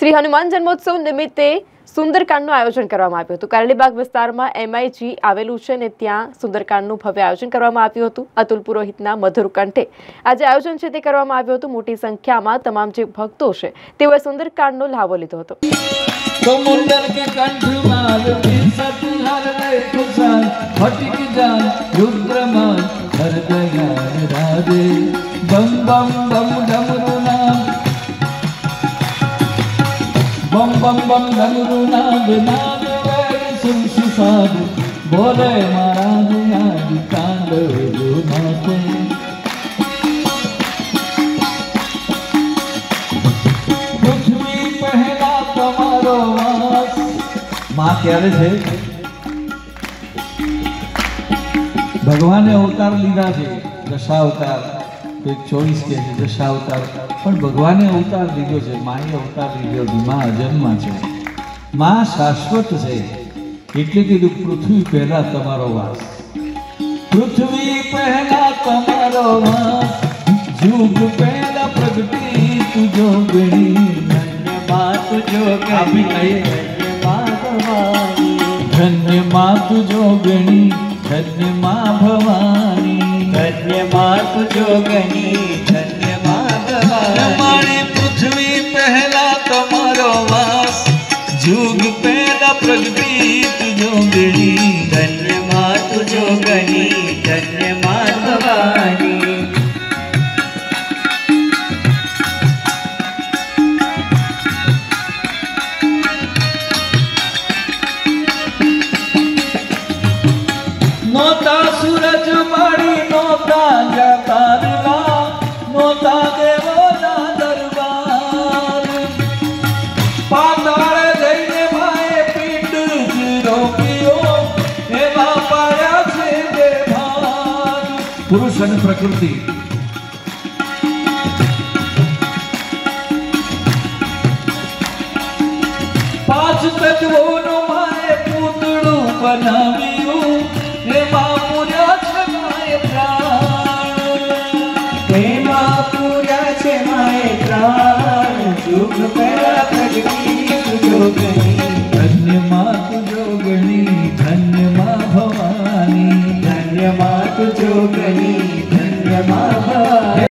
શ્રી હનુમાન જન્મોત્સવ નિમિત્તે સુંદરકાંડનું આયોજન કરવામાં આવ્યું હતું. કારેલીબાગ વિસ્તારમાં એમઆઈજી આવેલું છે અને ત્યાં સુંદરકાંડનું ભવ્ય આયોજન કરવામાં આવ્યું હતું. અતુલ પુરોહિતના મધુર કંઠે આ જે આયોજન છે તે કરવામાં આવ્યું હતું. મોટી સંખ્યામાં તમામ જે ભક્તો છે તેઓએ સુંદરકાંડનો લાભો લીધો હતો. રુદ્રમાન, હર રાધે. બમ બમ બમ ડમરુના બમ બમ બમ ધનુરુ નાદ નાદ વેરી સુરસુ સાદ બોલે મારા દુનાદી કાંડવેલો નાથે પૃથ્વી પહેલા તમારો વાસ. માં ક્યારે છે? ભગવાને અવતાર લીધા છે દશાવતાર કોઈક ચોવીસ કે છે દશાવતાર પણ ભગવાને અવતાર લીધો છે માએ અવતાર લીધો છે માં અજન્મા છે. મા શાશ્વત છે એટલે કીધું પૃથ્વી પહેલા તમારો વાસ. પૃથ્વી પહેલા તમારો વાસ. જુગ પહેલા પ્રગટી તુજો ગણી ધન્યમાં તુજો ગણી ધન્ય મા તુજો ગણી ધન્ય મા ભવાની. ધન્ય માત જોગની ધન્ય માધવાની મારી પૃથ્વી પહેલા તમારો વાસ યુગ પહેલા પ્રગટી તુજો ગણી ધન્ય પુરુષ અને પ્રકૃતિ. પાંચ તત્વોનું મારે પૂતળું બનાવ્યું તું જો ગણી ધન્ય મહા.